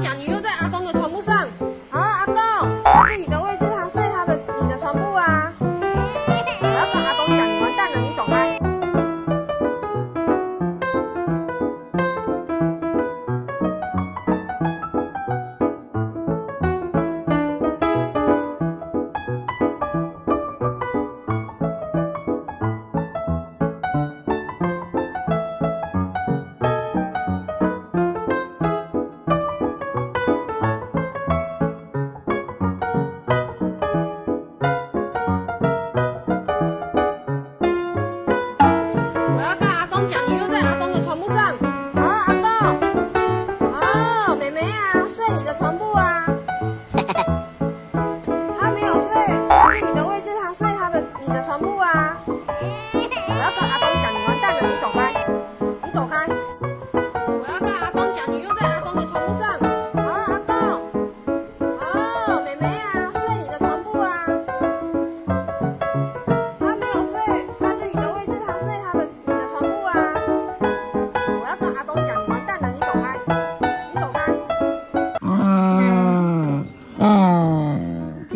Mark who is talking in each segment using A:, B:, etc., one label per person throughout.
A: 讲你。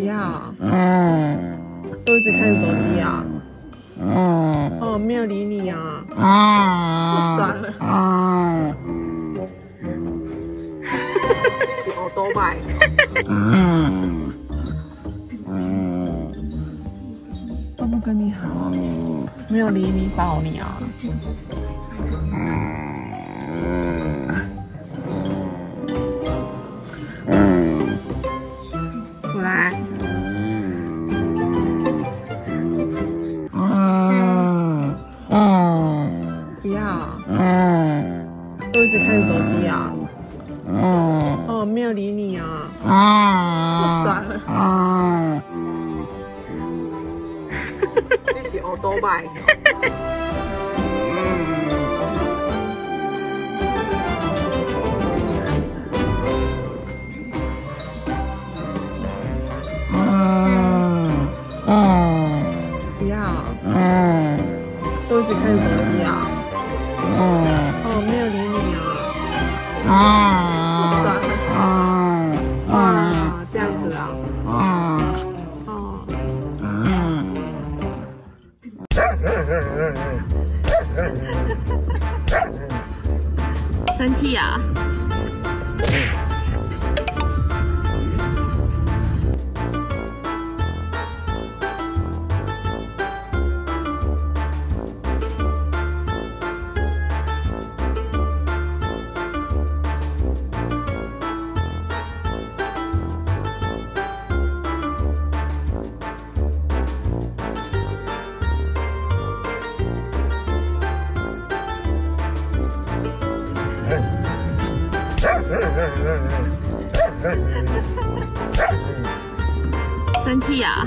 B: 嗯
C: 不要，
B: 嗯。
C: 都一直看手机啊。
B: 嗯。
C: 哦，没有理你啊。
B: 啊。
C: 算了
B: 啊
C: 是欧多拜。
B: 嗯。嗯。
C: 都不跟你好，没有理你，抱你啊。直看手机啊。
B: 嗯。
C: 哦，没有理你啊。
B: 啊。
C: 算了。
B: 啊。
C: 你是欧多拜。
B: 嗯。嗯。
C: 不要，
B: 嗯。
C: 都一直看手机啊。
B: 嗯
C: 啊。
B: 啊啊啊。
C: 啊，这样子啊。
B: 啊。
C: 哦，
B: 嗯。
A: 生气呀、生气呀、